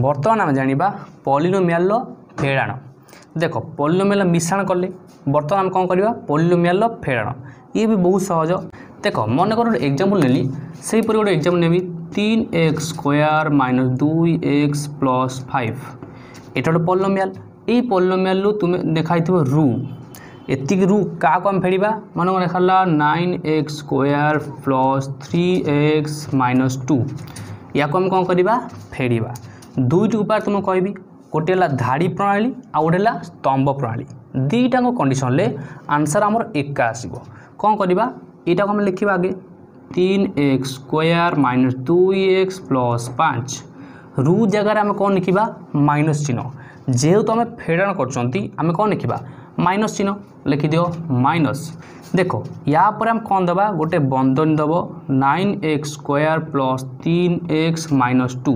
ବର୍ତ୍ତମାନ ଆମେ ଜାଣିବା ପଲିନୋମିଆଲର ଫେଡ଼ାଣ ଦେଖ ପଲିନୋମିଆଲ ମିଶାଣ କଲେ ବର୍ତ୍ତମାନ ଆମେ କ'ଣ କରିବା ପଲିନୋମିଆଲର ଫେଡ଼ାଣ ଇଏ ବି ବହୁତ ସହଜ ଦେଖ ମନେ କର ଗୋଟେ ଏକ୍ଜାମ୍ପଲ୍ ନେଲି ସେହିପରି ଗୋଟେ ଏକ୍ଜାମ୍ପଲ୍ ନେବି তিন এক্স স্কোয়ার মাইনাস দুই এক্স প্লস ফাইভ এটা হলো পল্লমিয়াল এই পল্লমিয়ালু তুমি দেখাইথিব রু এতিকি রু কাকু আমি ফেড়া মনে দেখালা nine x square plus three x minus two ইয়াকু আমি কম করা ফেড়া ଦୁଇଟି ଉପାୟ ତୁମକୁ କହିବି ଗୋଟିଏ ହେଲା ଧାଡ଼ି ପ୍ରଣାଳୀ ଆଉ ଗୋଟେ ହେଲା ସ୍ତମ୍ଭ ପ୍ରଣାଳୀ ଦୁଇଟାଙ୍କ କଣ୍ଡିସନରେ ଆନ୍ସର୍ ଆମର ଏକା ଆସିବ କ'ଣ କରିବା ଏଇଟାକୁ ଆମେ ଲେଖିବା ଆଗେ ତିନି ଏକ୍ସ ସ୍କୋୟାର ମାଇନସ୍ ଦୁଇ ଏକ୍ସ ପ୍ଲସ୍ ପାଞ୍ଚ ରୁ ଜାଗାରେ ଆମେ କ'ଣ ଲେଖିବା ମାଇନସ୍ ଚିହ୍ନ যেহেতু আমি ফেডাণ করছেন আমি কম লিখবা মাইনস চিহ্ন লিখি দিও মাইনস দেখো ইয়াপরে আমি কম দেবা গোটে বন্ধনী দেব নাইন এক্স স্কোয়ার প্লস তিন এক্স মাইনস টু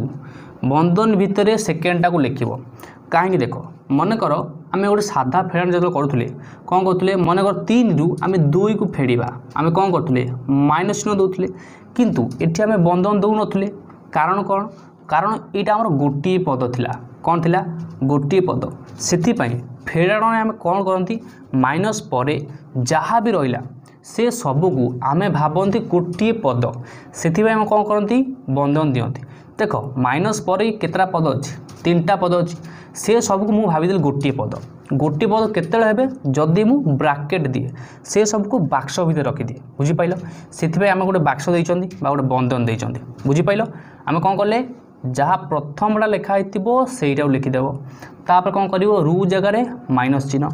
বন্ধন ভিতরে সেকেন্ডটাকে লিখব কাহিঁকি দেখ মনেকর আমি গোটে সাধা ফেড়াণ যেত করুলে কম করুলে মনেকর তিন রু আমি দুইকু ফেড়া আমি কম করুলে মাইনস চিহ্ন দেলে কিন্তু এটি আমি বন্ধন দেউনলে কারণ কম কারণ এটা আমার গোটিয়ে পদ লা কম লা গোটিয়ে পদ সেপাই ফেড়াণে আমি কম করতে মাইনস পরে যা বি রহলা সে সবুকু আমি ভাবতে গোটিয়ে পদ সেপাই আমি কম করতে বন্ধন দিকে দেখ মাଇନସ୍ ପରେ କେତେଟା ପଦ ଅଛି ତିନିଟା ପଦ ଅଛି ସେ ସବୁକୁ ମୁଁ ଭାବିଦେଲି ଗୋଟିଏ ପଦ ଗୋଟିଏ ପଦ କେତେବେଳେ ହେବେ ଯଦି ମୁଁ ବ୍ରାକେଟ୍ ଦିଏ ସେ ସବୁକୁ ବାକ୍ସ ଭିତରେ ରଖିଦିଏ ବୁଝିପାରିଲ ସେଥିପାଇଁ ଆମେ ଗୋଟେ ବାକ୍ସ ଦେଇଛନ୍ତି ବା ଗୋଟେ ବନ୍ଧନ ଦେଇଛନ୍ତି ବୁଝିପାରିଲ ଆମେ କ'ଣ କଲେ ଯାହା ପ୍ରଥମଟା ଲେଖା ହେଇଥିବ ସେଇଟାକୁ ଲିଖିଦେବ ତାପରେ କ'ଣ କରିବ ରୁ ଜାଗାରେ ମାଇନସ୍ ଚିହ୍ନ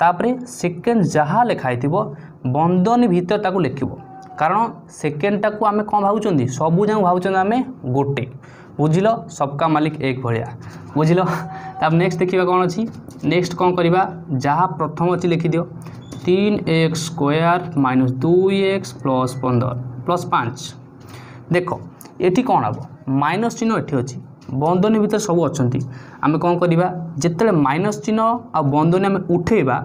ତାପରେ ସେକେଣ୍ଡ ଯାହା ଲେଖା ହେଇଥିବ ବନ୍ଦନୀ ଭିତରେ ତାକୁ ଲେଖିବ କାରଣ ସେକେଣ୍ଡଟାକୁ ଆମେ କ'ଣ ଭାବୁଛନ୍ତି ସବୁ ଯାକ ଭାବୁଛନ୍ତି ଆମେ ଗୋଟେ ବୁଝିଲ ସବକା ମାଲିକ ଏକ ଭଳିଆ ବୁଝିଲ ତା ନେକ୍ସଟ ଦେଖିବା କ'ଣ ଅଛି ନେକ୍ସଟ କ'ଣ କରିବା ଯାହା ପ୍ରଥମ ଅଛି ଲେଖିଦିଅ তিন এক্স স্কোয়ার মাইনস দুই এক্স প্লস পনেরো প্লস পাঁচ দেখ এটি কম হব মাইনস চিহ্ন এটি অছি বন্ধনী ভিতরে সব অনেক আমি কম করা যেতবে মাইনস চিহ্ন আন্ধনী আমি উঠেবা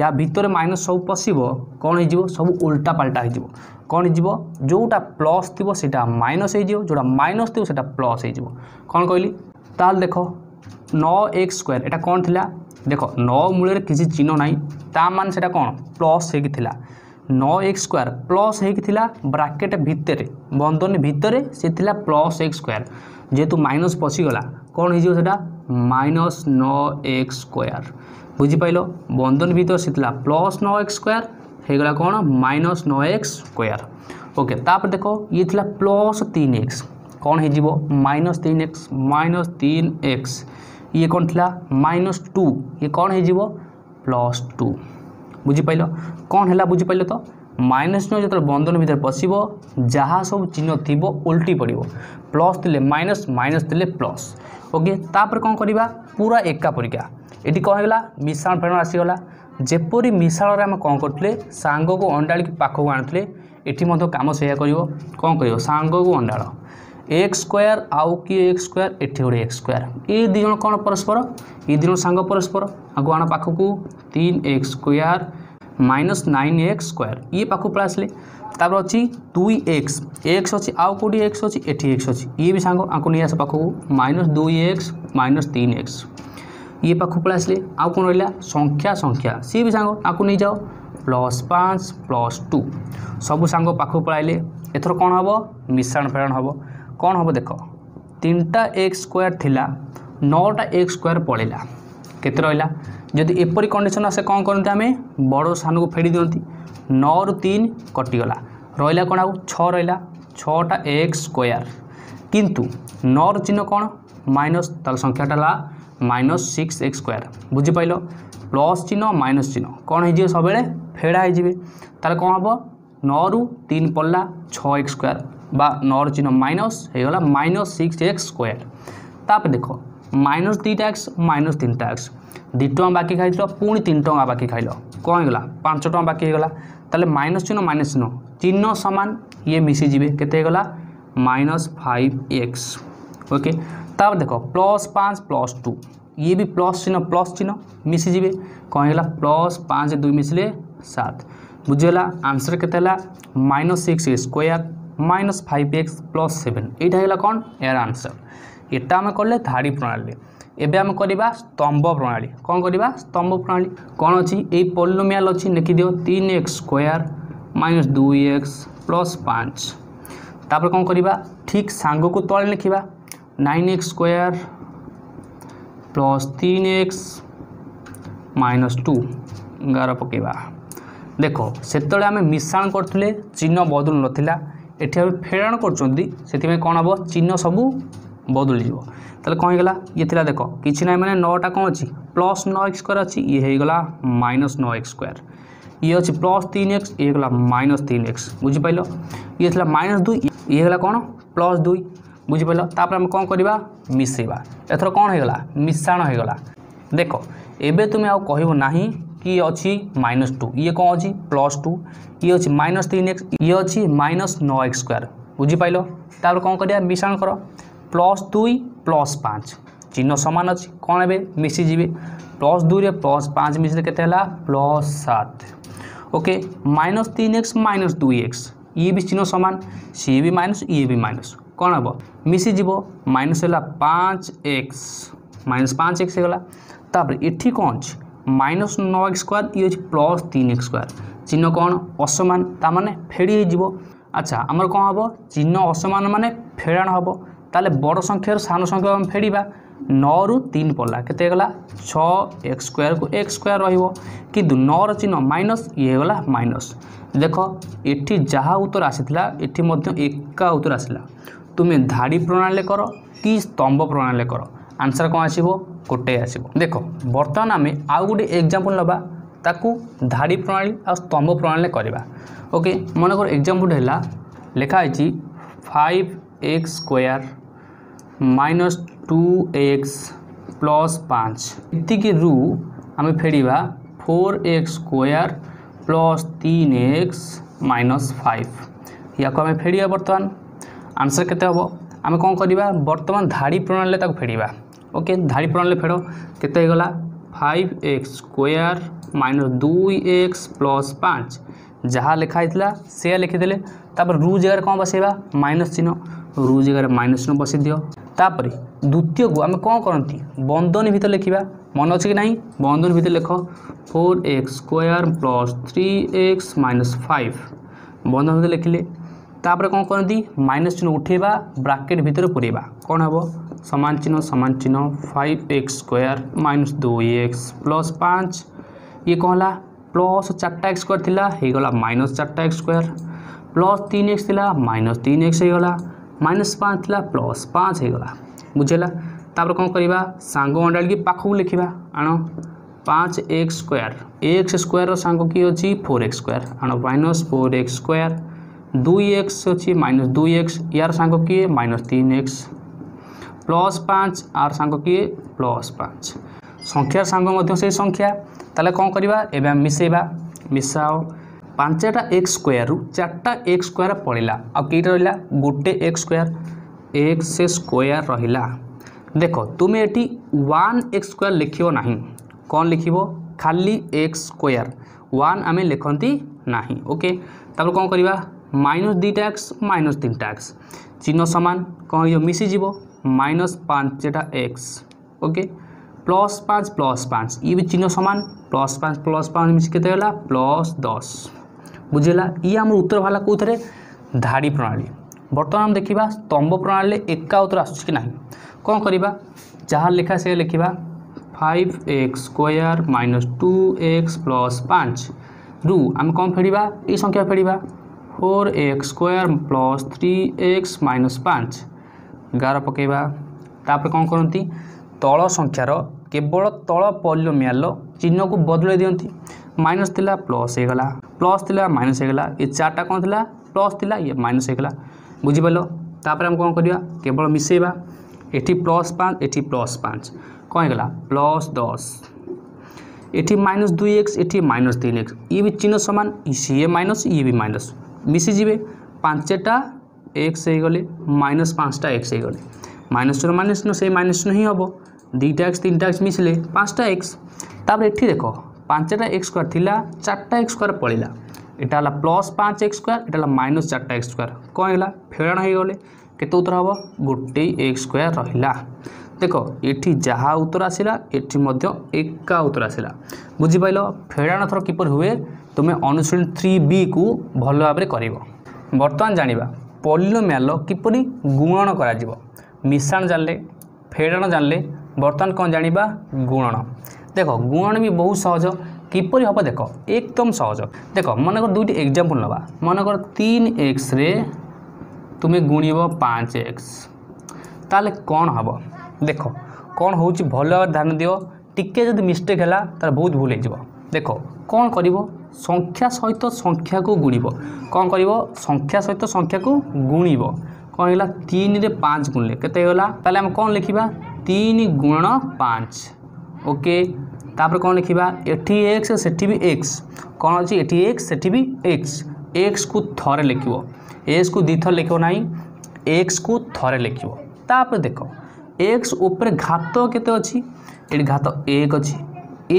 ୟା ଭିତରେ ମାଇନସ୍ ସବୁ ପଶିବ କ'ଣ ହେଇଯିବ ସବୁ ଓଲ୍ଟା ପାଲ୍ଟା ହେଇଯିବ କ'ଣ ହେଇଯିବ ଯେଉଁଟା ପ୍ଲସ୍ ଥିବ ସେଇଟା ମାଇନସ୍ ହେଇଯିବ ଯେଉଁଟା ମାଇନସ୍ ଥିବ ସେଇଟା ପ୍ଲସ୍ ହେଇଯିବ କ'ଣ କହିଲି ତାହେଲେ ଦେଖ ନଅ ଏକ୍ସ ସ୍କୋୟାର ଏଇଟା କ'ଣ ଥିଲା ଦେଖ ନଅ ମୂଳରେ କିଛି ଚିହ୍ନ ନାହିଁ ତା ମାନେ ସେଇଟା କ'ଣ ପ୍ଲସ୍ ହେଇକି ଥିଲା ନଅ ଏକ୍ସ ସ୍କୋୟାର ପ୍ଲସ୍ ହେଇକି ଥିଲା ବ୍ରାକେଟ୍ ଭିତରେ ବନ୍ଧନୀ ଭିତରେ ସେ ଥିଲା ପ୍ଲସ୍ ଏକ୍ସ ସ୍କୋୟାର ଯେହେତୁ ମାଇନସ୍ ପଶିଗଲା କ'ଣ ହେଇଯିବ ସେଇଟା ମାଇନସ୍ ନଅ ଏକ୍ସ ସ୍କୋୟାର বুঝিপাইল বন্ধন ভিতর সেলা প্লস ন এক্স স্কোয়ার হয়েগলা কোণ মাইনস ন এক্স স্কোয়ার ওকে তাপরে দেখ ইয়ে লা প্লস তিন এক্স কোণ হয়ে যাব মাইনস তিন এক্স মাইনস তিন এক্স ইয়ে কোণ লা মাইনস টু ইয়ে কোণ হয়ে যাব প্লস টু বুঝিপাইল কোণ হল বুঝিপাইল তো মাইনস চিহ্ন যেত বন্ধন ভিতরে পশিব যা সব চিহ্ন থিব উল্টি পড়ব প্লস দিলে মাইনস মাইনস দিলে প্লস ওকে তাপরে কম করা পুরা একা পরীক্ষা এটি କ'ଣ ହେଇଗଲା ମିଶାଣ ଫେଡ଼ାଣ ଆସିଗଲା ଯେପରି ମିଶାଣରେ ଆମେ କ'ଣ କରୁଥିଲେ ସାଙ୍ଗକୁ ଅଣ୍ଡାଳିକି ପାଖକୁ ଆଣୁଥିଲେ ଏଠି ମଧ୍ୟ କାମ ସେଇଆ କରିବ କ'ଣ କରିବ ସାଙ୍ଗକୁ ଅଣ୍ଡାଳ ଏକ୍ସ ସ୍କୋୟାର ଆଉ କିଏ ଏକ୍ସ ସ୍କୋୟାର ଏଠି ଗୋଟେ ଏକ୍ସ ସ୍କୋୟାର ଏ ଦୁଇ ଜଣ କ'ଣ ପରସ୍ପର ଏ ଦୁଇ ଜଣ ସାଙ୍ଗ ପରସ୍ପର ଆକୁ ଆଣ ପାଖକୁ ତିନି x square minus nine x square ଇଏ ପାଖକୁ ପଳେଇ ଆସିଲେ ତାପରେ ଅଛି ଦୁଇ ଏକ୍ସ ଏକ୍ସ ଅଛି ଆଉ କେଉଁଠି ଏକ୍ସ ଅଛି ଏଠି ଏକ୍ସ ଅଛି ଇଏ ବି ସାଙ୍ଗ ଆଙ୍କୁ ନେଇ ଆସ ପାଖକୁ ମାଇନସ୍ ଦୁଇ ଏକ୍ସ ମାଇନସ୍ ତିନି ଏକ୍ସ ଇଏ ପାଖକୁ ପଳେଇ ଆସିଲେ ଆଉ କ'ଣ ରହିଲା ସଂଖ୍ୟା ସଂଖ୍ୟା ସିଏ ବି ସାଙ୍ଗ ତାକୁ ନେଇଯାଅ ପ୍ଲସ୍ ପାଞ୍ଚ ପ୍ଲସ୍ ଟୁ ସବୁ ସାଙ୍ଗ ପାଖକୁ ପଳାଇଲେ ଏଥର କ'ଣ ହେବ ମିଶାଣ ଫେରାଣ ହେବ କ'ଣ ହେବ ଦେଖ ତିନିଟା ଏକ୍ସ ସ୍କୋୟାର ଥିଲା ନଅଟା ଏକ୍ସ ସ୍କୋୟାର ପଳେଇଲା କେତେ ରହିଲା ଯଦି ଏପରି କଣ୍ଡିସନ୍ ଆସେ କ'ଣ କରନ୍ତି ଆମେ ବଡ଼ ସାନକୁ ଫେଡ଼ି ଦିଅନ୍ତି ନଅରୁ ତିନି କଟିଗଲା ରହିଲା କ'ଣ ଆଉ ଛଅ ରହିଲା ଛଅଟା ଏକ୍ସ ସ୍କୋୟାର କିନ୍ତୁ ନଅର ଚିହ୍ନ କ'ଣ ମାଇନସ୍ ତାର ସଂଖ୍ୟାଟା ହେଲା মাইনস সিক্স এক্স স্কোয়ার বুঝিপাইল প্লস চিহ্ন মাইনস চিহ্ন କ'ଣ ହେଇଯିବ ସବୁବେଳେ ଫେଡ଼ା ହେଇଯିବେ ତାହେଲେ କ'ଣ ହେବ ନଅରୁ ତିନି ପଡ଼ିଲା ଛଅ ଏକ୍ସ ସ୍କୋୟାର বা নর চিহ্ন মাইনস হয়ে গেল মাইনস সিক্স এক্স স্কোয়ার তাপরে দেখো মাইনস দুইটা এক্স মাইনস তিনটা এক্স দুই টঙ্কা বাকি খাইছিল পুঁ তিন টঙ্কা বাকি খাইল কম হয়ে গেল পাঁচ টঙ্কা বাকি হয়ে গেল তাহলে মাইনস চিহ্ন মাইনস চিহ্ন চিহ্ন সমান ইয়ে মিশিযে কেতে হয়ে গেল মাইনস ফাইভ এক্স ওকে তারপর দেখো প্লস পাঁচ প্লস টু ইয়ে ବି ପ୍ଲସ୍ ଚିହ୍ନ ପ୍ଲସ୍ ଚିହ୍ନ ମିଶିଯିବେ କ'ଣ ହେଇଗଲା ପ୍ଲସ୍ ପାଞ୍ଚ ଦୁଇ ମିଶିଲେ ସାତ ବୁଝିଗଲା ଆନ୍ସର୍ କେତେ ହେଲା minus six x square minus five x plus seven ଏଇଟା ହେଇଗଲା କ'ଣ ଏହାର ଆନ୍ସର୍ ଏଟା ଆମେ କଲେ ଧାଡ଼ି ପ୍ରଣାଳୀରେ ଏବେ ଆମେ କରିବା ସ୍ତମ୍ଭ ପ୍ରଣାଳୀ କ'ଣ କରିବା ସ୍ତମ୍ଭ ପ୍ରଣାଳୀ କ'ଣ ଅଛି ଏଇ ପଲିନୋମିଆଲ୍ ଅଛି ଲେଖିଦିଅ ତିନି ଏକ୍ସ ସ୍କୋୟାର୍ ମାଇନସ୍ ଦୁଇ ଏକ୍ସ ପ୍ଲସ୍ ପାଞ୍ଚ ତାପରେ କ'ଣ କରିବା ଠିକ୍ ସାଙ୍ଗକୁ ତଳେ ଲେଖିବା নাইন এক্স স্কোয়ার प्लस तीन एक्स माइनस टू गार पकेवा देख से आम मिश्राण करते चिन्ह बदलू नाला ये आम फेराण कर कौन हम चिन्ह सबू बदली तेल कौन होगा ये थी देख कि ना मैंने नौटा कौन अच्छी प्लस नौ एक्स स्क्वयर अच्छी ये होगा माइनस नौ एक्स स्क्वयर ये अच्छी प्लस तीन एक्स ये होगा माइनस तीन एक्स बुझीपाल ये माइनस दुई ये होगा कौन प्लस दुई বুঝিপার তাপরে আমি কম করা মিশাইবা এথর কম হয়ে গলা মিশ্রাণ হয়ে গলা দেখ এবে তুমি আউ কহব না কি অছি মাইনস টু ইয়ে কম অছি প্লস টু ইয়ে অছি মাইনস তিন এক্স ইয়ে অছি মাইনস ন এক্স স্কোয়ার বুঝিপাইল তাপরে কম করা মিশ্রাণ কর প্লস দুই প্লস পাঁচ চিহ্ন সমান অছি কম এবে মিশিযে প্লস দুই প্লস পাঁচ মিশলে কেতে হল প্লস সাত ओके माइनस तीन एक्स माइनस टू एक्स ये भी चिन्ह सामान सी भी माइनस ये भी माइनस କ'ଣ ହେବ ମିଶିଯିବ ମାଇନସ୍ ହେଲା ପାଞ୍ଚ ଏକ୍ସ ମାଇନସ୍ ପାଞ୍ଚ ଏକ୍ସ ହେଇଗଲା ତାପରେ ଏଠି କ'ଣ ଅଛି ମାଇନସ୍ ନଅ ଏକ୍ସ ସ୍କୋୟାର ଇଏ ଅଛି ପ୍ଲସ୍ ତିନି ଏକ୍ସ ସ୍କୋୟାର ଚିହ୍ନ କ'ଣ ଅସମାନ ତାମାନେ ଫେଡ଼ି ହେଇଯିବ ଆଚ୍ଛା ଆମର କ'ଣ ହେବ ଚିହ୍ନ ଅସମାନ ମାନେ ଫେଡ଼ାଣ ହେବ ତାହେଲେ ବଡ଼ ସଂଖ୍ୟାରୁ ସାନ ସଂଖ୍ୟା ଆମେ ଫେଡ଼ିବା ନଅରୁ ତିନି ପଡ଼ିଲା କେତେ ହେଇଗଲା ଛଅ ଏକ୍ସ ସ୍କୋୟାରକୁ ଏକ୍ସ ସ୍କୋୟାର ରହିବ କିନ୍ତୁ ନଅର ଚିହ୍ନ ମାଇନସ୍ ଇଏ ହେଇଗଲା ମାଇନସ୍ ଦେଖ ଏଠି ଯାହା ଉତ୍ତର ଆସିଥିଲା ଏଠି ମଧ୍ୟ ଏକା ଉତ୍ତର ଆସିଲା তুমি ধাড়ি প্রণালী কর কি স্তম্ভ প্রণালী কর আনসার କ'ଣ ଆସିବ ଗୋଟେ ଆସିବ ଦେଖ ବର୍ତ୍ତମାନ ଆମେ ଆଉ ଗୋଟେ ଏକ୍ଜାମ୍ପଲ୍ ନେବା ତାକୁ ଧାଡ଼ି ପ୍ରଣାଳୀ ଆଉ ସ୍ତମ୍ଭ ପ୍ରଣାଳୀରେ କରିବା ଓକେ ମନେକର ଏକ୍ଜାମ୍ପଲ୍ ହେଲା ଲେଖା ହେଇଛି five x square minus two x plus ପାଞ୍ଚ ଏତିକିରୁ ଆମେ ଫେରିବା ଫୋର୍ ଏକ୍ସ ସ୍କୋୟାର ପ୍ଲସ୍ ତିନି ଏକ୍ସ ମାଇନସ୍ ଫାଇଭ୍ ୟାକୁ ଆମେ ଫେରିବା ବର୍ତ୍ତମାନ আনসর কেতে হব আমি কম করা বর্তমান ধাড়ি প্রণালী তাকে ফেড়া ওকে ধাড়ি প্রণালী ফেড় কেতে হয়েগলা ফাইভ এক্স স্কোয়ার মাইনস দুই এক্স প্লস পাঁচ যা লেখা হয়েছিল সে লিখিদেলে তারপর রু জায়গায় কম বসাইবা মাইনস চিহ্ন রু জায়গায় মাইনস চিহ্ন বসাই দিও তাপরে দ্বিতীয়কু আমি কম করতে বন্ধনী ভিতরে লেখা মনে অছে কি না বন্ধনী ভিতরে লেখ four x square plus three x minus five বন্ধনী ভিতরে লিখলে ताप कौन कहती माइनस चिन्ह उठे ब्राकेट भितर पूरे कौन हम सामान चिन्ह सामान चिन्ह फाइव एक्स स्क् माइनस दुई एक्स प्लस पाँच ये कहला प्लस चार्टा एक्स स्क्वयर थीगला माइनस चार्टा एक्स स्क् प्लस तीन एक्स थी माइनस तीन एक्स होगा माइनस पाँच थी प्लस पाँच होगा बुझेगा तापर कौन करवा सांग अंडा की पाख को लिखा आण पाँच एक्स स्क्वयर एक्स स्क्वयर सांग किए अच्छी फोर एक्स स्क् आण माइनस फोर एक्स स्क् দুই এক্স অছি মাইনস দুই এক্স ইয়ার সাঙ্গ কিয়ে মাইনস তিন এক্স প্লস পাঁচ আর সাঙ্গ কিয়ে প্লস পাঁচ সংখ্যার সাঙ্গ মধ্যে সেই সংখ্যা তাহলে কম করা এবে আমি মিশাইবা মিশাও ପାଞ୍ଚଟା ଏକ୍ସ ସ୍କୋୟାରରୁ ଚାରିଟା ଏକ୍ସ ସ୍କୋୟାର ପଡ଼ିଲା ଆଉ କେଇଟା ରହିଲା ଗୋଟେ ଏକ୍ସ ସ୍କୋୟାର ଏକ୍ସ ସ୍କୋୟାର ରହିଲା ଦେଖ ତୁମେ ଏଠି ୱାନ୍ ଏକ୍ସ ସ୍କୋୟାର ଲେଖିବ ନାହିଁ କ'ଣ ଲିଖିବ ଖାଲି ଏକ୍ସ ସ୍କୋୟାର ୱାନ୍ ଆମେ ଲେଖନ୍ତି ନାହିଁ ଓକେ ତାପରେ କ'ଣ କରିବା માઇનસ દી ટાક્સ માઇનસ તીન ટાક્સ ચિહ્ન સમાન କ'ଣ ହେଇଯିବ ମିଶିଯିବ માઇનસ ପାଞ୍ଚଟା ଏକ୍ସ ଓକେ ପ୍ଲସ୍ ପାଞ୍ଚ ପ୍ଲସ୍ ପାଞ୍ଚ ଇଏ ବି ଚିହ୍ନ ସମାନ ପ୍ଲସ୍ ପାଞ୍ଚ ପ୍ଲସ୍ ପାଞ୍ଚ ମିଶି କେତେ ହେଲା ପ୍ଲସ୍ ଦଶ ବୁଝିଲା ଇଏ ଆମର ଉତ୍ତର ବାହାରିଲା କେଉଁଥିରେ ଧାଡ଼ି ପ୍ରଣାଳୀ ବର୍ତ୍ତମାନ ଆମେ ଦେଖିବା ସ୍ତମ୍ଭ ପ୍ରଣାଳୀରେ ଏକା ଉତ୍ତର ଆସୁଛି କି ନାହିଁ କ'ଣ କରିବା ଯାହା ଲେଖା ସେ ଲେଖିବା five x square minus two x plus ପାଞ୍ଚରୁ ଆମେ କ'ଣ ଫେରିବା ଏଇ ସଂଖ୍ୟା ଫେରିବା four x square plus three x minus ପାଞ୍ଚ ଗାର ପକାଇବା ତାପରେ କ'ଣ କରନ୍ତି ତଳ ସଂଖ୍ୟାର କେବଳ ତଳ ପଲ୍ୟୋମିଆଲର ଚିହ୍ନକୁ ବଦଳାଇ ଦିଅନ୍ତି ମାଇନସ୍ ଥିଲା ପ୍ଲସ୍ ହେଇଗଲା ପ୍ଲସ୍ ଥିଲା ମାଇନସ୍ ହେଇଗଲା ଏ ଚାରିଟା କ'ଣ ଥିଲା ପ୍ଲସ୍ ଥିଲା ଇଏ ମାଇନସ୍ ହେଇଗଲା ବୁଝିପାରିଲ ତାପରେ ଆମେ କ'ଣ କରିବା କେବଳ ମିଶାଇବା ଏଠି ପ୍ଲସ୍ ପାଞ୍ଚ ଏଠି ପ୍ଲସ୍ ପାଞ୍ଚ କ'ଣ ହେଇଗଲା ପ୍ଲସ୍ ଦଶ ଏଠି ମାଇନସ୍ ଦୁଇ ଏକ୍ସ ଏଠି ମାଇନସ୍ ତିନି ଏକ୍ସ ଇଏ ବି ଚିହ୍ନ ସମାନ ସିଏ ମାଇନସ୍ ଇଏ ବି ମାଇନସ୍ ମିଶିଯିବେ ପାଞ୍ଚଟା ଏକ୍ସ ହେଇଗଲେ ମାଇନସ୍ ପାଞ୍ଚଟା ଏକ୍ସ ହେଇଗଲେ মাইনাস টু মাইনাস টু সেই মাইনাস টু ହିଁ ହେବ ଦୁଇଟା ଏକ୍ସ ତିନିଟା ଏକ୍ସ ମିଶିଲେ ପାଞ୍ଚଟା ଏକ୍ସ ତାପରେ ଏଠି ଦେଖ ପାଞ୍ଚଟା ଏକ୍ସ ସ୍କୋୟାର ଥିଲା ଚାରିଟା ଏକ୍ସ ସ୍କୋୟାର ପଳେଇଲା ଏଟା ହେଲା ପ୍ଲସ୍ ପାଞ୍ଚ ଏକ୍ସ ସ୍କୋୟାର ଏଟା ହେଲା ମାଇନସ୍ ଚାରିଟା ଏକ୍ସ ସ୍କୋୟାର କ'ଣ ହେଲା ଫେରଣ ହେଇଗଲେ କେତେ ଉତ୍ତର ହେବ ଗୋଟିଏ ଏକ୍ସ ସ୍କୋୟାର ରହିଲା ଦେଖ ଏଠି ଯାହା ଉତ୍ତର ଆସିଲା ଏଠି ମଧ୍ୟ ଏକା ଉତ୍ତର ଆସିଲା ବୁଝିପାରିଲ ଫେଡ଼ାଣ ଥର କିପରି ହୁଏ ତୁମେ ଅନୁଶୀଳନୀ ଥ୍ରୀ ବିକୁ ଭଲ ଭାବରେ କରିବ ବର୍ତ୍ତମାନ ଜାଣିବା ପଲିନୋମ୍ୟାଲ କିପରି ଗୁଣନ କରାଯିବ ମିଶାଣ ଜାଣିଲେ ଫେଡ଼ାଣ ଜାଣିଲେ ବର୍ତ୍ତମାନ କ'ଣ ଜାଣିବା ଗୁଣନ ଦେଖ ଗୁଣନ ବି ବହୁତ ସହଜ কিপরি হব দেখ একদম সহজ দেখ মনে কর দুইটি এক্সাম্পল নেবা মনে কর তিন এক্সরে তুমি গুণিব পাঁচ এক্স তাহলে কণ হব দেখ কণ হচ্ছে ভালো ভাবে ধ্যান দিও টিকে যদি মিস্টেক হল তাহলে বহুত ভুল হয়ে যাব দেখ কণ করব সংখ্যা সহিত সংখ্যাকে গুণিব କ'ଣ କରିବ ସଂଖ୍ୟା ସହିତ ସଂଖ୍ୟାକୁ ଗୁଣିବ କ'ଣ ହେଲା ତିନିରେ ପାଞ୍ଚ ଗୁଣିଲେ କେତେ ହେଇଗଲା ତାହେଲେ ଆମେ କ'ଣ ଲେଖିବା ତିନି ଗୁଣ ପାଞ୍ଚ ଓକେ ତାପରେ କ'ଣ ଲେଖିବା ଏଠି ଏକ୍ସ ସେଠି ବି ଏକ୍ସ କ'ଣ ଅଛି ଏଠି ଏକ୍ସ ସେଠି ବି ଏକ୍ସ ଏକ୍ସକୁ ଥରେ ଲେଖିବ ଏକ୍ସକୁ ଦୁଇଥର ଲେଖିବ ନାହିଁ ଏକ୍ସକୁ ଥରେ ଲେଖିବ ତାପରେ ଦେଖ ଏକ୍ସ ଉପରେ ଘାତ କେତେ ଅଛି ଏଠି ଘାତ ଏକ ଅଛି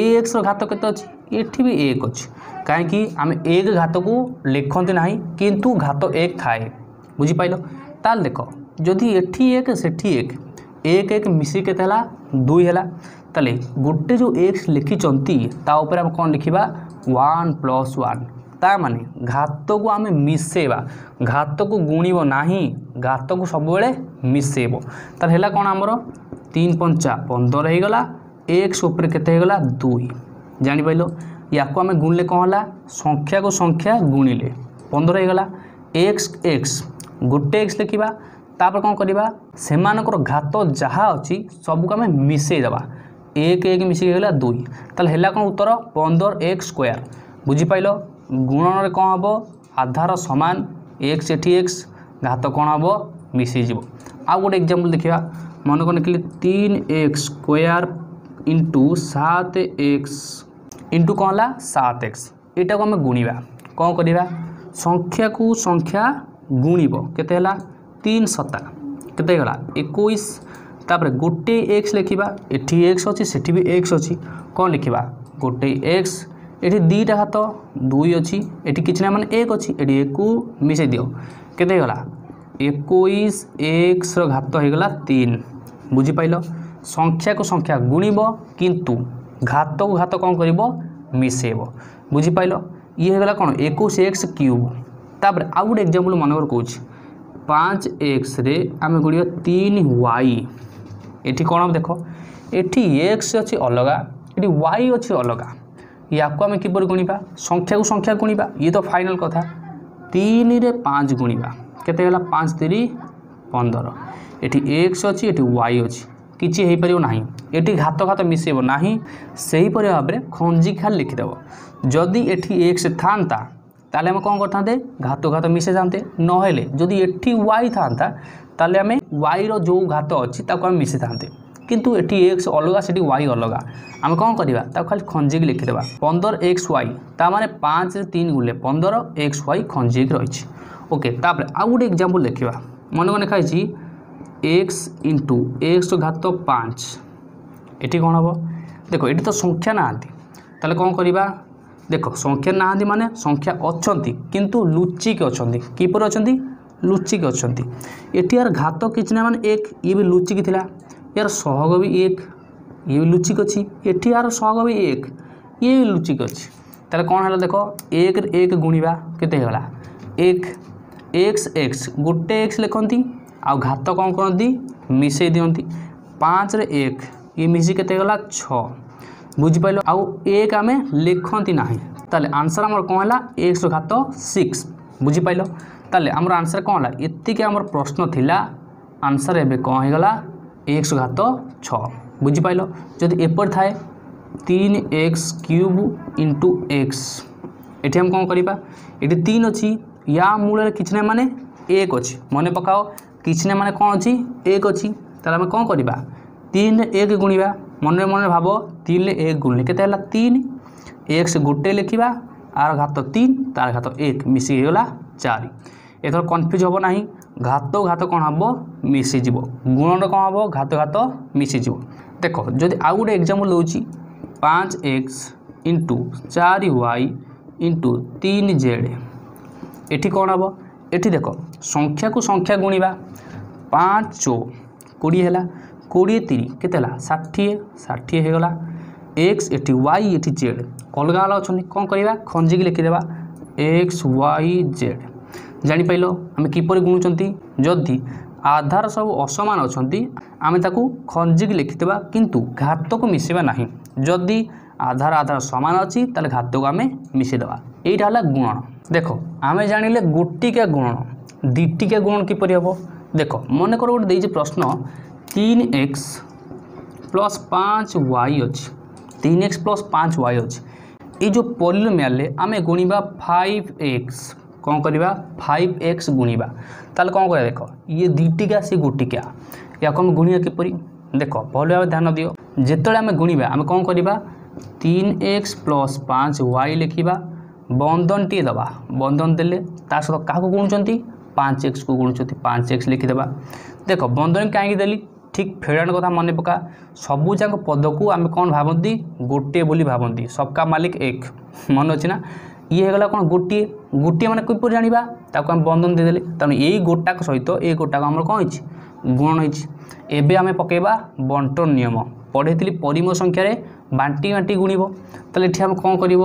ଏ ଏକ୍ସର ଘାତ କେତେ ଅଛି ଏଠି ବି ଏକ ଅଛି କାହିଁକି ଆମେ ଏକ ଘାତକୁ ଲେଖନ୍ତି ନାହିଁ କିନ୍ତୁ ଘାତ ଏକ ଥାଏ ବୁଝିପାରିଲ ତାହେଲେ ଦେଖ ଯଦି ଏଠି ଏକ ସେଠି ଏକ ଏକ ଏକ ମିଶିକି କେତେ ହେଲା ଦୁଇ ହେଲା ତାହେଲେ ଗୋଟେ ଯେଉଁ ଏକ୍ସ ଲେଖିଛନ୍ତି ତା ଉପରେ ଆମେ କ'ଣ ଲେଖିବା ୱାନ୍ ପ୍ଲସ୍ ୱାନ୍ ତା ମାନେ ଘାତକୁ ଆମେ ମିଶେଇବା ଘାତକୁ ଗୁଣିବ ନାହିଁ ଘାତକୁ ସବୁବେଳେ ମିଶେଇବ ତାହେଲେ ହେଲା କ'ଣ ଆମର ତିନି ପଞ୍ଚା ପନ୍ଦର ହେଇଗଲା ଏକ୍ସ ଉପରେ କେତେ ହେଇଗଲା ଦୁଇ ଜାଣିପାରିଲ ୟାକୁ ଆମେ ଗୁଣିଲେ କ'ଣ ହେଲା ସଂଖ୍ୟାକୁ ସଂଖ୍ୟା ଗୁଣିଲେ ପନ୍ଦର ହେଇଗଲା ଏକ୍ସ ଏକ୍ସ ଗୋଟେ ଏକ୍ସ ଲେଖିବା ତାପରେ କ'ଣ କରିବା ସେମାନଙ୍କର ଘାତ ଯାହା ଅଛି ସବୁକୁ ଆମେ ମିଶାଇ ଦେବା ଏକ ଏକ ମିଶିକି ହେଇଗଲା ଦୁଇ ତାହେଲେ ହେଲା କ'ଣ ଉତ୍ତର ପନ୍ଦର ଏକ୍ସ ସ୍କୋୟାର ବୁଝିପାରିଲ ଗୁଣନରେ କ'ଣ ହେବ ଆଧାର ସମାନ ଏକ୍ସ ଏଠି ଏକ୍ସ ଘାତ କ'ଣ ହେବ ମିଶିଯିବ ଆଉ ଗୋଟେ ଏକ୍ଜାମ୍ପଲ୍ ଦେଖିବା ମନେ କ'ଣ ଲେଖିଲେ ତିନି ଏକ୍ସ ସ୍କୋୟାର ইন্টু সাত এক্স ইন্টু କ'ଣ ହେଲା ସାତ ଏକ୍ସ ଏଇଟାକୁ ଆମେ ଗୁଣିବା କ'ଣ କରିବା ସଂଖ୍ୟାକୁ ସଂଖ୍ୟା ଗୁଣିବ କେତେ ହେଲା ତିନି ସତା କେତେ ହେଇଗଲା ଏକୋଇଶ ତାପରେ ଗୋଟେ ଏକ୍ସ ଲେଖିବା ଏଠି ଏକ୍ସ ଅଛି ସେଠି ବି ଏକ୍ସ ଅଛି କ'ଣ ଲେଖିବା ଗୋଟେ ଏକ୍ସ ଏଠି ଦୁଇଟା ହାତ ଦୁଇ ଅଛି ଏଠି କିଛି ନାହିଁ ମାନେ ଏକ ଅଛି ଏଠି ଏକୁ ମିଶାଇ ଦିଅ କେତେ ହେଇଗଲା ଏକୋଇଶ ଏକ୍ସର ଘାତ ହେଇଗଲା ତିନି ବୁଝିପାରିଲ সংখ্যাকু সংখ্যা গুণিব কিন্তু ঘাতকু ঘাত কম করব মিশাইব বুঝিপাইল ইয়ে হয়ে কোণ একুশ এক্স কিউব তাপরে আউ গোটে এক্জাম্পল মনেকর কৌছি পাঁচ এক্সরে আমি গুড়ি তিন ওয়াই এটি কোণ দেখ এটি এক্স অছি অলগা এটি ওয়াই অছি অলগা ইয়াকু আমি কিপর গুণবা সংখ্যাকু সংখ্যা গুণবা ইয়ে তো ফাইনাল কথা তিনরে পাঁচ গুণবা কেতে গেল পাঁচ তিরি পনেরো এটি এক্স অছি এটি ওয়াই অছি किपर ना ये घात घात मिसेब ना हीपर भाव में खंजिकाल लिखिदेव जदि ये एक्स था तेल आम कौन करते घात घात मिसे जाते जी एटी वाई था तेल आम वाई रो घात अच्छी आम मिसे था कि एक्स अलग से वाई अलग आम कौन करवा खाली खंजिक लिखिदे पंदर एक्स वाई तेज़ पाँच तीन गुले पंदर एक्स वाई खंजिक रही ओके आउ गोटे एक्जामपल देखा मन मन खाई এক্স ইন্টু এক্স ঘাত পাঁচ এটি କ'ଣ ହେବ ଦେଖ ଏଠି ତ ସଂଖ୍ୟା ନାହାନ୍ତି ତାହେଲେ କ'ଣ କରିବା ଦେଖ ସଂଖ୍ୟା ନାହାନ୍ତି ମାନେ ସଂଖ୍ୟା ଅଛନ୍ତି କିନ୍ତୁ ଲୁଚିକି ଅଛନ୍ତି କିପରି ଅଛନ୍ତି ଲୁଚିକି ଅଛନ୍ତି ଏଠି ୟାର ଘାତ କିଛି ନା ମାନେ ଏକ ଇଏ ବି ଲୁଚିକି ଥିଲା ୟାର ସହଗ ବି ଏକ ଇଏ ବି ଲୁଚିକି ଅଛି ଏଠି ୟାର ସହଗ ବି ଏକ ଇଏ ବି ଲୁଚିକି ଅଛି ତାହେଲେ କ'ଣ ହେଲା ଦେଖ ଏକରେ ଏକ ଗୁଣିବା କେତେ ହେଇଗଲା ଏକ ଏକ୍ସ ଏକ୍ସ ଗୋଟେ ଏକ୍ସ ଲେଖନ୍ତି आ घात कौन करती मिसई दिंती पाँच रे एक ये मिसी के छ बुझिपाल आउ एक आम लिखती ना तो आंसर आम कौन है एक सौ घात सिक्स बुझिपाल तेल आमर आंसर कौन है इतनी आम प्रश्न थी आंसर एवं कौन हो गला एक सौ घात छ बुझिपाल जदि एपर थाए तीन एक्स क्यूब इंटु एक्स ये हम कौन करवा ये तीन अच्छी या मूल कि ना मान एक अच्छे मन पकाओ କିଛି ନା ମାନେ କ'ଣ ଅଛି ଏକ ଅଛି ତାହେଲେ ଆମେ କ'ଣ କରିବା ତିନିରେ ଏକ ଗୁଣିବା ମନରେ ମନରେ ଭାବ ତିନିରେ ଏକ ଗୁଣିଲେ କେତେ ହେଲା ତିନି ଏକ୍ସ ଗୋଟେ ଲେଖିବା ଆର ଘାତ ତିନି ତାର ଘାତ ଏକ ମିଶିକି ହେଇଗଲା ଚାରି ଏଥର କନଫ୍ୟୁଜ୍ ହେବ ନାହିଁ ଘାତ ଘାତ କ'ଣ ହେବ ମିଶିଯିବ ଗୁଣର କ'ଣ ହେବ ଘାତ ଘାତ ମିଶିଯିବ ଦେଖ ଯଦି ଆଉ ଗୋଟେ ଏକ୍ଜାମ୍ପଲ୍ ଦେଉଛି ପାଞ୍ଚ ଏକ୍ସ ଇଣ୍ଟୁ ଚାରି ୱାଇ ଇଣ୍ଟୁ ତିନି ଜେଡ଼ ଏଠି କ'ଣ ହେବ এটি দেখ সংখ্যাকু সংখ্যা গুণবা পাঁচ কোড়িয়ে হল কোড়িয়ে তিরি কেতে হল ষাঠিয়ে ষাঠিয়ে হয়ে গলা এক্স এটি ওয়াই এটি জেড অলগা অলগা অনেক কম করা খঞ্জিকি লিখিদেবা এক্স ওয়াই জেড জাঁপাইল আমি কিপর গুণুচার যদি আধার সব অসমান অনেক আমি তাকে খঞ্জিকি লিখিদেবা কিন্তু ঘাতক মিশিবা না যদি আধার আধার সমান অনেক তাহলে ঘাতক আমি মিশিদেবা এইটা হল গুণন দেখ আমি জাঁলে গোটিকা গুণন দ্বিটিকা গুণন কিপরি হব দেখ মনে কর গোটে দিয়েছি প্রশ্ন তিন এক্স প্লস পাঁচ ওয়াই অছি তিন এক্স প্লস পাঁচ ওয়াই অছি এই যে পলিনোমিয়ালে আমি গুণবা ফাইভ এক্স কম করা ফাইভ এক্স গুণবা তাহলে কম করা দেখ ইয়ে দ্বিটিকা সি গোটিকা ইয়াকে আমি গুণিবা কিপর দেখ ভালোভাবে ধ্যান দিও যেতবে আমি গুণবা আমি কম করা তিন এক্স প্লস পাঁচ ওয়াই লিখবা বন্ধনটি দেবা বন্ধন দেলে তা সহ কাহু গুণুচ্ছেন পাঁচ এক্সু গুণুচ্ছেন পাঁচ এক্স লিখিদেবা দেখ বন্ধনী কাহি দেলি ঠিক ফেরাণ কথা মনে পকা সবুযাক পদকু আমি কম ভাবতি গোটিয়ে বলে ভাবতি সবকা মালিক এক মনে অছি না ইয়ে হয়ে গেল কোণ গোটিয়ে গোটিয়ে মানে কিপরি জাঁয়া তাকে আমি বন্ধন দিয়েদেলি তেমন এই গোটাক সহিত এই গোটাক আমার কম হয়েছে গুণ হয়েছে এবে আমি পকাইবা বন্টন নিয়ম পড়াইলি পরিম সংখ্যার বাটি বাটি গুণব তাহলে এটি আমি কম করব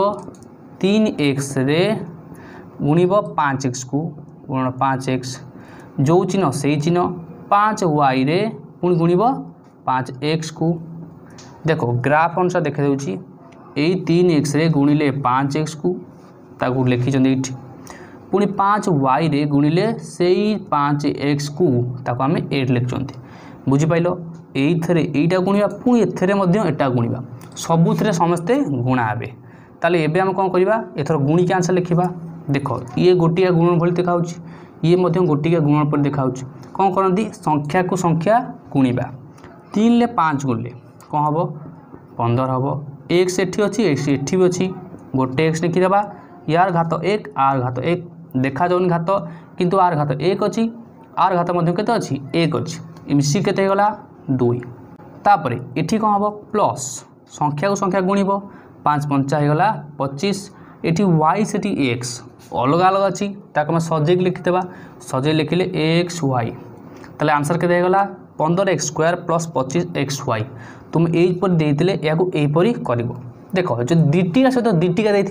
तीन एक्स रे गुणव पाँच एक्स को गुण पाँच एक्स जो चिन्ह से चिन्ह पाँच वाई रे पुणी गुणव पाँच एक्स को देखो ग्राफ अनुसार देखा दूसरी यही तीन एक्स रे गुणिले पाँच एक्स को लिखी लिखिं ये पुणी पाँच वाई रे गुणिले से पाँच एक्स को ताकू आम एट लिखुं বুঝিপাইল এইথরে এইটা গুণিবা পুঁ এথেরে মধ্যে এটা গুণিবা সবুথরে সমস্তে গুণা হবে ତାହେଲେ ଏବେ ଆମେ କ'ଣ କରିବା ଏଥର ଗୁଣିକି ଆନ୍ସର୍ ଲେଖିବା ଦେଖ ଇଏ ଗୋଟିଏ ଗୁଣ ଭଳି ଦେଖାହେଉଛି ଇଏ ମଧ୍ୟ ଗୋଟିଏ ଗୁଣ ପରି ଦେଖାହେଉଛି କ'ଣ କରନ୍ତି ସଂଖ୍ୟାକୁ ସଂଖ୍ୟା ଗୁଣିବା ତିନିରେ ପାଞ୍ଚ ଗୁଣିଲେ କ'ଣ ହେବ ପନ୍ଦର ହେବ ଏକ୍ସ ଏଠି ଅଛି ଏକ୍ସ ଏଠି ବି ଅଛି ଗୋଟେ ଏକ୍ସ ଲେଖିଦେବା ইয়ার ঘাত এক আর ঘাত এক দেখা যাওনি ঘাত কিন্তু আর ঘাত এক অছি আর ঘাত মধ্যে কেতে অছি এক অছি মিশি কেতে হয়ে গলা দুই তাপরে এটি কম হব প্লস সংখ্যাকে সংখ্যা গুণব ପାଞ୍ଚ ପଞ୍ଚା ହେଇଗଲା ପଚିଶ এটি ওয়াই সেটি এক্স অলগা অলগা অছি তাকে আমি সজেইকি লিখিদেবা সজেই লিখিলে এক্স ওয়াই তাহলে আনসার কেতে হয়েগলা পনের এক্স স্কোয়ার প্লস পঁচিশ এক্স ওয়াই তুমি এইপরি দিয়ে এখন এইপরি করব দেখ যদি দ্বিটিকা সহ দ্বিটিকা দিয়ে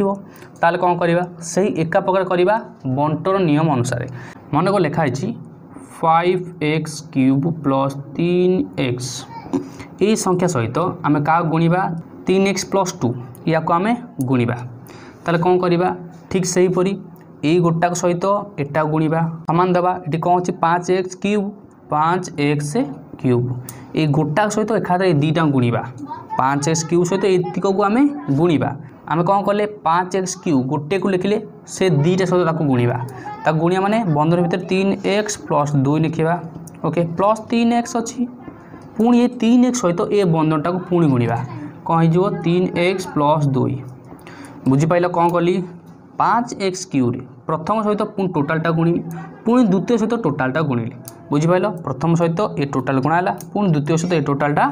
তাহলে কম করা সেই একা প্রকার করা বন্টর নিয়ম অনুসারে মনে কর লেখা হয়েছি ফাইভ এক্স কিউব প্লস তিন এক্স এই সংখ্যা সহিত আমি কাহ গুণবা তিন এক্স প্লস টু ইয়াକୁ ଆମେ ଗୁଣିବା ତାହେଲେ କ'ଣ କରିବା ଠିକ୍ ସେହିପରି ଏଇ ଗୋଟାକ ସହିତ ଏଟାକୁ ଗୁଣିବା ସମାନ ଦେବା ଏଠି କ'ଣ ଅଛି ପାଞ୍ଚ ଏକ୍ସ କ୍ୟୁବ୍ ପାଞ୍ଚ ଏକ୍ସ କ୍ୟୁବ୍ ଏଇ ଗୋଟାକ ସହିତ ଏକାଥରେ ଏଇ ଦୁଇଟାକୁ ଗୁଣିବା ପାଞ୍ଚ ଏକ୍ସ କ୍ୟୁବ୍ ସହିତ ଏତିକକୁ ଆମେ ଗୁଣିବା ଆମେ କ'ଣ କଲେ ପାଞ୍ଚ ଏକ୍ସ କ୍ୟୁବ୍ ଗୋଟେକୁ ଲେଖିଲେ ସେ ଦୁଇଟା ସହିତ ତାକୁ ଗୁଣିବା ତାକୁ ଗୁଣିବା ମାନେ ବନ୍ଦର ଭିତରେ ତିନି ଏକ୍ସ ପ୍ଲସ୍ ଦୁଇ ଲେଖିବା ଓକେ ପ୍ଲସ୍ ତିନି ଏକ୍ସ ଅଛି ପୁଣି ଏ ତିନି ଏକ୍ସ ସହିତ ଏ ବନ୍ଦରଟାକୁ ପୁଣି ଗୁଣିବା କ'ଣ ହେଇଯିବ ତିନି ଏକ୍ସ ପ୍ଲସ୍ ଦୁଇ ବୁଝିପାରିଲ କ'ଣ କଲି ପାଞ୍ଚ ଏକ୍ସ କ୍ୟୁରେ ପ୍ରଥମ ସହିତ ପୁଣି ଟୋଟାଲଟା ଗୁଣିଲି ପୁଣି ଦ୍ୱିତୀୟ ସହିତ ଟୋଟାଲଟା ଗୁଣିଲି ବୁଝିପାରିଲ ପ୍ରଥମ ସହିତ ଏ ଟୋଟାଲ ଗୁଣା ହେଲା ପୁଣି ଦ୍ୱିତୀୟ ସହିତ ଏ ଟୋଟାଲଟା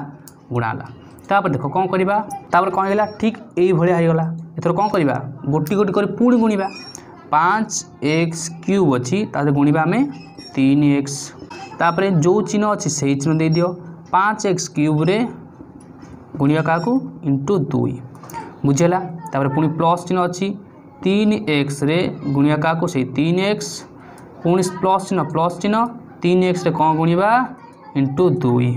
ଗୁଣା ହେଲା ତାପରେ ଦେଖ କ'ଣ କରିବା ତାପରେ କ'ଣ ହେଇଗଲା ଠିକ୍ ଏଇଭଳିଆ ହେଇଗଲା ଏଥର କ'ଣ କରିବା ଗୋଟି ଗୋଟି କରି ପୁଣି ଗୁଣିବା ପାଞ୍ଚ ଏକ୍ସ କ୍ୟୁବ୍ ଅଛି ତା ଦେହରେ ଗୁଣିବା ଆମେ ତିନି ଏକ୍ସ ତାପରେ ଯେଉଁ ଚିହ୍ନ ଅଛି ସେଇ ଚିହ୍ନ ଦେଇଦିଅ ପାଞ୍ଚ ଏକ୍ସ କ୍ୟୁବ୍ରେ गुणिया क्या इंटु दुई बुझेगा तापर पुणी प्लस चिन्ह अच्छी तीन एक्स रे गुणिया क्या तीन एक्स पुणी प्लस चिन्ह प्लस चिन्ह तीन एक्स रे कौन गुणवा इंटु दुई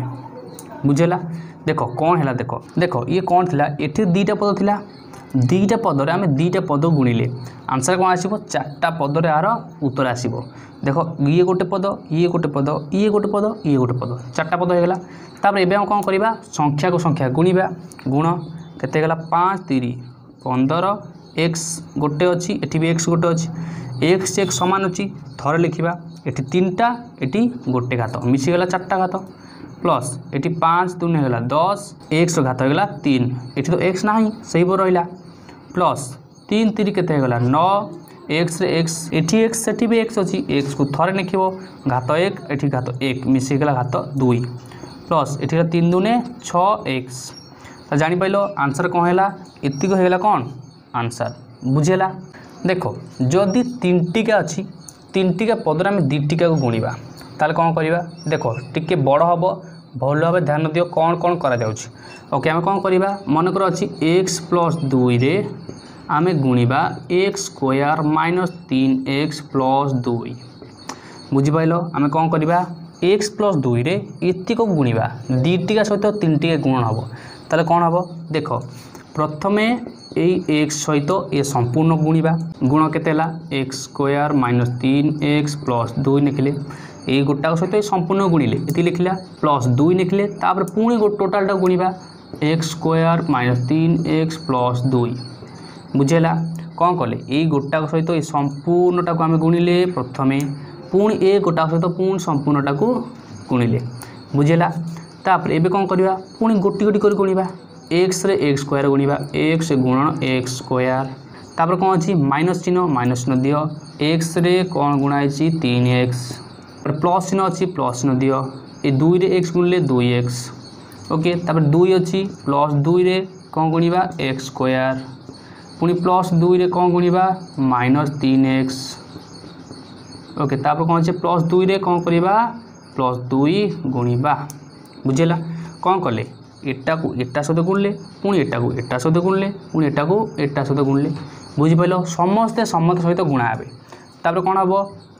बुझेगा देख कौन है देख देख ये कौन थी ये दुईटा पद थी ଦୁଇଟା ପଦରେ ଆମେ ଦୁଇଟା ପଦ ଗୁଣିଲେ ଆନ୍ସର୍ କ'ଣ ଆସିବ ଚାରିଟା ପଦରେ ଆର ଉତ୍ତର ଆସିବ ଦେଖ ଇଏ ଗୋଟେ ପଦ ଇଏ ଗୋଟେ ପଦ ଇଏ ଗୋଟେ ପଦ ଇଏ ଗୋଟେ ପଦ ଚାରିଟା ପଦ ହେଇଗଲା ତାପରେ ଏବେ ଆମେ କ'ଣ କରିବା ସଂଖ୍ୟାକୁ ସଂଖ୍ୟା ଗୁଣିବା ଗୁଣ କେତେ ହେଇଗଲା ପାଞ୍ଚ ତିରି ପନ୍ଦର ଏକ୍ସ ଗୋଟେ ଅଛି ଏଠି ବି ଏକ୍ସ ଗୋଟେ ଅଛି এক্স এক্স সমান অছি থরে লিখিবা এটি তিনটা এটি গোটে ঘাত মিশিগলা চারটা ঘাত প্লস এটি পাঁচ দুই হয়ে দশ এক্স ঘাত হয়ে তিন এটি তো এক্স না সেইভাবে রহলা প্লস তিন তিরি কেতে হয়ে ন এক্সরে এক্স এটি এক্স সেটি বি এক্স অছি এক্সকে থরে লিখব ঘাত এক এটি ঘাত এক মিশিগলা ঘাত দুই প্লস এটি তিন দুনে ছ এক্স জাঁপাইল আনসর কম হল এতিক হয়ে গেল কম আনসার বুঝেলা দেখ যদি তিনটিকা অছি তিনটিকা পদরে আমি দুইটিকা গুণবা তাহলে କ'ଣ କରିବା ଦେଖ ଟିକେ ବଡ଼ ହେବ ଭଲ ଭାବେ ଧ୍ୟାନ ଦିଅ କ'ଣ କ'ଣ କରାଯାଉଛି ଓକେ ଆମେ କ'ଣ କରିବା ମନେକର ଅଛି ଏକ୍ସ ପ୍ଲସ୍ ଦୁଇରେ ଆମେ ଗୁଣିବା ଏକ୍ସ ସ୍କୋୟାର ମାଇନସ୍ ତିନି ଏକ୍ସ ପ୍ଲସ୍ ଦୁଇ ବୁଝିପାରିଲ ଆମେ କ'ଣ କରିବା এক্স প্লস দুইরে এতিক গুণবা দুইটিকা সহ তিনটিকে গুণ হব তাহলে কম হব দেখ প্রথমে এই এক্স সহিত এ সম্পূর্ণ গুণবা গুণ কেতে এক্স স্কোয়ার মাইনস তিন এক্স প্লস দুই লিখিলে এই গোটাক সহিত এই সম্পূর্ণ গুণিলে এটি লিখিলা প্লস দুই লিখিলে তাপরে পুঁ টোটালটা গুণবা এক্স স্কোয়ার মাইনস তিন এক্স প্লস দুই বুঝেলা কম কলে এই গোটাক সহিত এই সম্পূর্ণটা আমি গুণিলে প্রথমে পুঁ এ গোটাক সহিত পুঁ সম্পূর্ণটা গুণিলে বুঝেলা তাপরে এবে কম করা পুঁ গোটি গোটি করে গুণবা এক্সরে এক্স স্কোয়ার গুণবা এক্স গুণ এক্স স্কোয়ার তাপরে কম অছি মাইনস চিহ্ন মাইনস চিহ্ন দিও এক্সরে কম গুণা হয়েছি তিন এক্স তারপরে প্লস চিহ্ন অছি প্লস চিহ্ন দিও এই দুইরে এক্স গুণলে দুই এক্স ওকে তারপরে দুই অছি প্লস দুইরে କ'ଣ ଗୁଣିବା ଏକ୍ସ ସ୍କୋୟାର ପୁଣି ପ୍ଲସ୍ ଦୁଇରେ କ'ଣ ଗୁଣିବା ମାଇନସ୍ ତିନି ଏକ୍ସ ଓକେ ତାପରେ କ'ଣ ଅଛି ପ୍ଲସ୍ ଦୁଇରେ କ'ଣ କରିବା ପ୍ଲସ୍ ଦୁଇ ଗୁଣିବା ବୁଝିଲା କ'ଣ କଲେ ଏଟାକୁ ଏଟା ସହିତ ଗୁଣିଲେ ପୁଣି ଏଟାକୁ ଏଟା ସହିତ ଗୁଣିଲେ ପୁଣି ଏଟାକୁ ଏଟା ସହିତ ଗୁଣିଲେ ବୁଝିପାରିଲ ସମସ୍ତେ ସମସ୍ତ ସହିତ ଗୁଣା ହେବେ ତାପରେ କ'ଣ ହେବ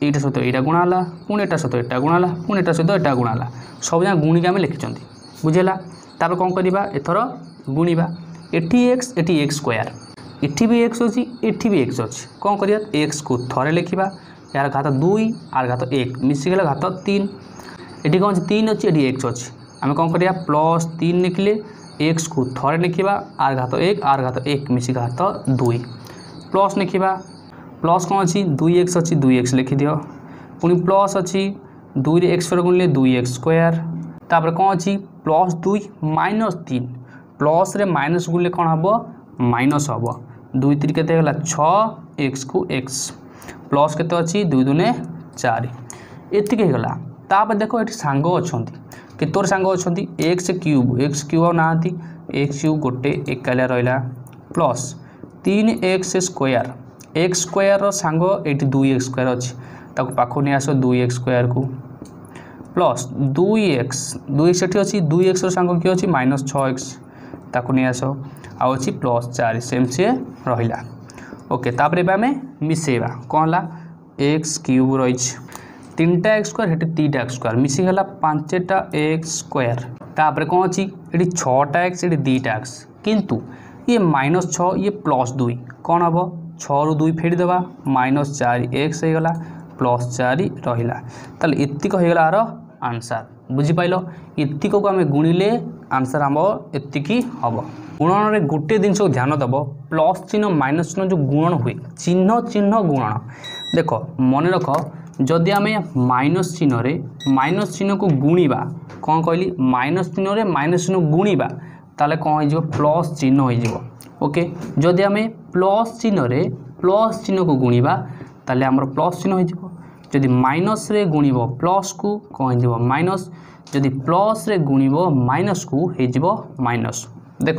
ଏଇଟା ସହିତ ଏଇଟା ଗୁଣା ହେଲା ପୁଣି ଏଟା ସହିତ ଏଟା ଗୁଣା ହେଲା ପୁଣି ଏଟା ସହିତ ଏଟା ଗୁଣା ହେଲା ସବୁଯାକ ଗୁଣିକି ଆମେ ଲେଖିଛନ୍ତି ବୁଝିହେଲା ତାପରେ କ'ଣ କରିବା ଏଥର ଗୁଣିବା ଏଠି ଏକ୍ସ ଏଠି ଏକ୍ସ ସ୍କୋୟାର ଏଠି ବି ଏକ୍ସ ଅଛି ଏଠି ବି ଏକ୍ସ ଅଛି କ'ଣ କରିବା ଏକ୍ସକୁ ଥରେ ଲେଖିବା ଏହାର ଘାତ ଦୁଇ ଆର ଘାତ ଏକ ମିଶିଗଲା ଘାତ ତିନି ଏଠି କ'ଣ ଅଛି ତିନି ଅଛି ଏଠି ଏକ୍ସ ଅଛି ଆମେ କ'ଣ କରିବା ପ୍ଲସ୍ ତିନି ଲେଖିଲେ ଏକ୍ସକୁ ଥରେ ଲେଖିବା ଆର ଘାତ ଏକ ଆର ଘାତ ଏକ ମିଶି ଘାତ ଦୁଇ ପ୍ଲସ୍ ଲେଖିବା প্লস କ'ଣ ଅଛି ଦୁଇ ଏକ୍ସ ଅଛି ଦୁଇ ଏକ୍ସ ଲେଖିଦିଅ ପୁଣି ପ୍ଲସ୍ ଅଛି ଦୁଇରେ ଏକ୍ସ ସ୍କୋୟାର ଗୁଣିଲେ ଦୁଇ ଏକ୍ସ ସ୍କୋୟାର ତାପରେ କ'ଣ ଅଛି ପ୍ଲସ୍ ଦୁଇ ମାଇନସ୍ ତିନି ପ୍ଲସ୍ରେ ମାଇନସ୍ ଗୁଣିଲେ କ'ଣ ହେବ ମାଇନସ୍ ହେବ ଦୁଇ ତିନି କେତେ ହେଇଗଲା ଛଅ ଏକ୍ସକୁ ଏକ୍ସ ପ୍ଲସ୍ କେତେ ଅଛି ଦୁଇ ଦୁନେ ଚାରି ଏତିକି ହେଇଗଲା ତାପରେ ଦେଖ ଏଠି ସାଙ୍ଗ ଅଛନ୍ତି କେତେର ସାଙ୍ଗ ଅଛନ୍ତି ଏକ୍ସ କ୍ୟୁବ୍ ଏକ୍ସ କ୍ୟୁବ୍ ଆଉ ନାହାନ୍ତି ଏକ୍ସ କ୍ୟୁବ୍ ଗୋଟେ ଏକାଲିଆ ରହିଲା ପ୍ଲସ୍ ତିନି ଏକ୍ସ ସ୍କୋୟାର एक्स स्क्र सांग ये दुई एक्स स्क्वयर अच्छे पाख नहीं आस दुई एक्स स्क्वयर को प्लस दुई एक्स दुई एक्स एटी अच्छी दुई एक्स रंग किए अच्छी माइनस छ एक्स नहींस आई प्लस चार सेम सी रहा ओके आम मिसेवा कौन है एक्स क्यूब रही तीन टा एक्स स्क्वयर हेटी दीटा एक्स स्क्वयर मिसा पांचटा एक्स स्क्वयर तापर कौन अच्छी ये छटा एक्स ये दीटा एक्स किंतु ये माइनस छ ये प्लस दुई कौन हम ছু দুই ফেড়িদেবা মাইনস চারি এক্স হয়েগলা প্লস চারি রহিলা তাহলে এতিক হয়েগলা আর আনসার বুঝিপাইল এতিকু আমি গুণিলে আনসার আমার এতিকি হব গুণনের গোটে জিনিস ধ্যান দেব প্লস চিহ্ন মাইনস চিহ্ন যে গুণন হুয়ে চিহ্ন চিহ্ন গুণন দেখ মনে রখ যদি আমি মাইনস চিহ্নরে মাইনস চিহ্নকু গুণিবা কম কহিলি মাইনস চিহ্নরে মাইনস চিহ্ন গুণিবা তাহলে কম হয়ে প্লস চিহ্ন হয়ে ওকে যদি আমি প্লস চিহ্নরে প্লস চিহ্নকু গুণিবা তাহলে আমার প্লস চিহ্ন হয়েযিব যদি মাইনসরে গুণিব প্লসকু কম হয়েযিব মাইনস যদি প্লসরে গুণিব মাইনসকু হয়েযিব মাইনস দেখ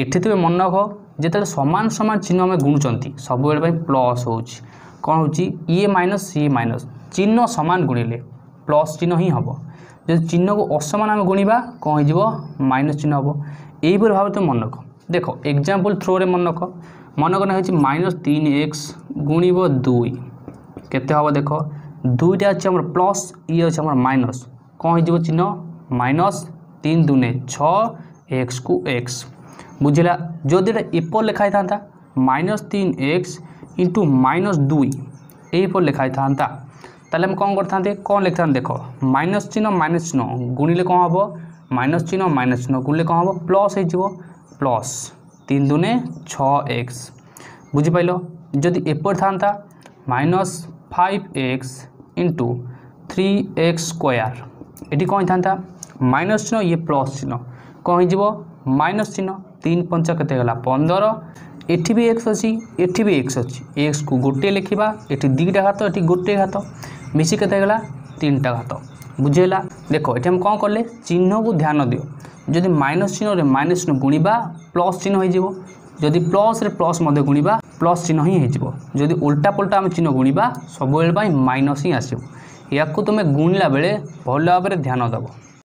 এটি তুমি মনে রখ যেতবে সমান সমান চিহ্ন আমি গুণুচার সবুবেল প্লস হচ্ছে কম হচ্ছে ইয়ে মাইনস সিয়ে মাইনস চিহ্ন সমান গুণিলে প্লস চিহ্ন হি হব যদি চিহ্নকু অসমান আমি গুণিবা কম হয়েযিব মাইনস চিহ্ন হব এইভাবে ভাবে তুমি মনে রখ দেখো এক্সাম্পল থ্রোরে মনে রখ মনে করা হয়েছে মাইনস তিন এক্স গুণিব দুই কেতে হব দেখ দুইটা আছে আমার প্লস ইয়ে আছে আমার মাইনস কম হয়ে যাব চিহ্ন মাইনস তিন দুনে ছ এক্স কু এক্স বুঝলা যদি এটা এপর লেখা হয়ে থাকে মাইনস তিন এক্স ইন্টু মাইনস দুই এইপর লেখা হয়ে থাকে তাহলে আমি কম করে থাকে কম লিখে থাকে দেখ মাইনস চিহ্ন মাইনস চিহ্ন গুণিলে কম হব মাইনস চিহ্ন মাইনস চিহ্ন গুণলে কম হব প্লস হয়ে যাব প্লস তিন দুনে ছ এক্স বুঝিপাইল যদি এপরি থাকে minus five x into three x square এটি কম হয়ে মাইনস চিহ্ন ইয়ে প্লস চিহ্ন কম হয়ে মাইনস চিহ্ন তিন পঞ্চ কেতে গলা পনের এটি বি এক্স অছি এটি বি এক্স অছি এক্স কু গোটিয়ে লেখা এটি দুইটা ঘাত এটি গোটিয়ে ঘাত মিশি কেতে গলা তিনটা ঘাত বুঝিলা দেখ এটি আমি কম কলে চিহ্নকু ধ্যান দিও যদি মাইনস চিহ্নরে মাইনস চিহ্ন গুণবা প্লস চিহ্ন হয়ে যদি প্লসরে প্লস মধ্যে গুণবা প্লস চিহ্ন হি হয়ে যদি উল্টা পোল্টা আমি চিহ্ন গুণবা সবুবেল মাইনস হি আসব ইয়াকু তুমি গুণলা বেড়ে ভাল ভাবে ধ্যান দেব